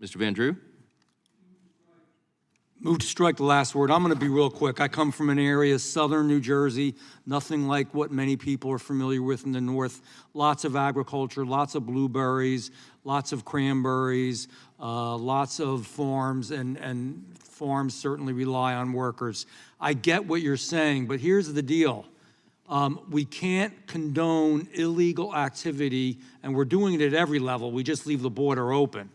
Mr. Van Drew? Move to strike the last word. I'm going to be real quick. I come from an area, southern New Jersey, nothing like what many people are familiar with in the north. Lots of agriculture, lots of blueberries, lots of cranberries, uh, lots of farms, and, and farms certainly rely on workers. I get what you're saying, but here's the deal. Um, we can't condone illegal activity, and we're doing it at every level. We just leave the border open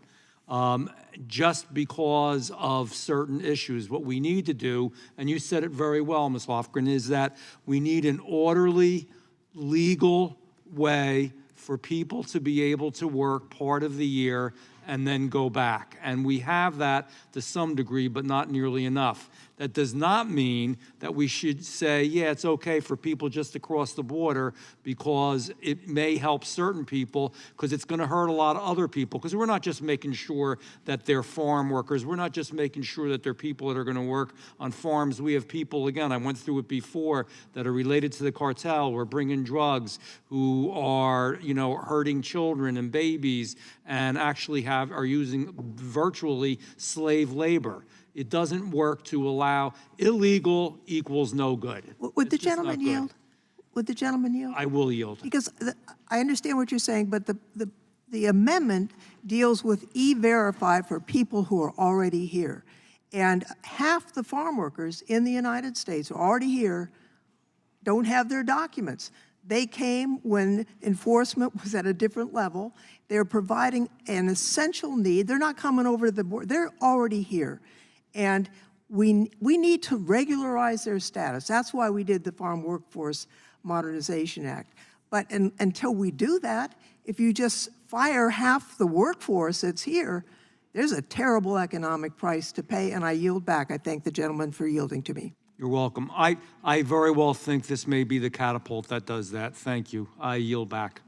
um, just because of certain issues. What we need to do, and you said it very well, Ms. Lofgren, is that we need an orderly, legal way for people to be able to work part of the year and then go back. And we have that to some degree, but not nearly enough. That does not mean that we should say, yeah, it's okay for people just to cross the border because it may help certain people, because it's going to hurt a lot of other people. Because we're not just making sure that they're farm workers, we're not just making sure that they're people that are going to work on farms. We have people, again, I went through it before, that are related to the cartel, we're bringing drugs, who are, you know, hurting children and babies, and actually have, are using virtually slave labor. It doesn't work to allow, illegal equals no good. W- Would the It's just not gentleman good. yield? Would the gentleman yield? I will yield. Because the- I understand what you're saying, but the, the, the amendment deals with E-Verify for people who are already here. And half the farm workers in the United States who are already here don't have their documents. They came when enforcement was at a different level. They're providing an essential need. They're not coming over to the board. They're already here. And we, we need to regularize their status. That's why we did the Farm Workforce Modernization Act. But un- until we do that, if you just fire half the workforce that's here, there's a terrible economic price to pay, and I yield back. I thank the gentleman for yielding to me. You're welcome. I, I very well think this may be the catapult that does that. Thank you. I yield back.